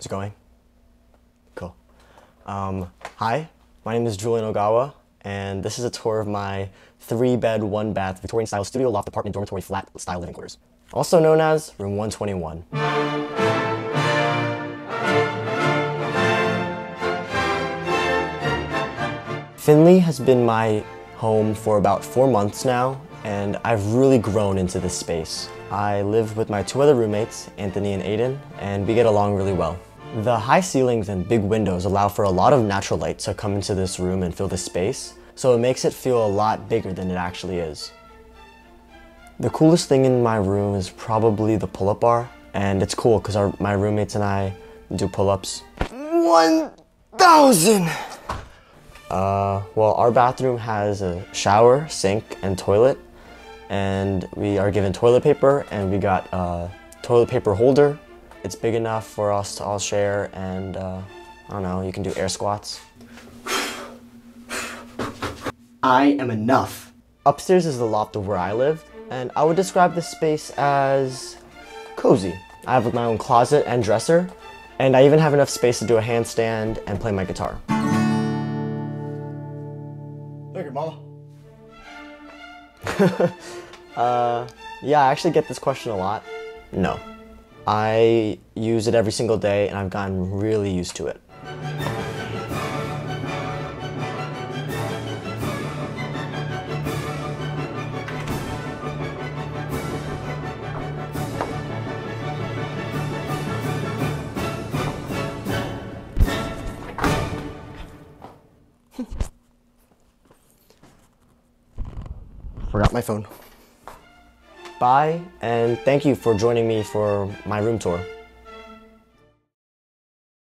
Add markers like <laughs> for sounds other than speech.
Is it going? Cool. Um, hi, my name is Julian Ogawa, and this is a tour of my three bed, one bath Victorian style studio loft apartment dormitory flat style living quarters, also known as room 121. Finlay has been my home for about four months now, and I've really grown into this space. I live with my two other roommates, Anthony and Aiden, and we get along really well. The high ceilings and big windows allow for a lot of natural light to come into this room and fill the space, so it makes it feel a lot bigger than it actually is. The coolest thing in my room is probably the pull-up bar, and it's cool because my roommates and I do pull-ups. 1,000! Uh, well, our bathroom has a shower, sink, and toilet, and we are given toilet paper, and we got a toilet paper holder. It's big enough for us to all share, and uh, I don't know, you can do air squats. I am enough. Upstairs is the loft of where I live, and I would describe this space as cozy. I have my own closet and dresser, and I even have enough space to do a handstand and play my guitar. Thank you, Mama. <laughs> uh, yeah, I actually get this question a lot. No. I use it every single day and I've gotten really used to it. <laughs> Forgot my phone. Bye, and thank you for joining me for my room tour.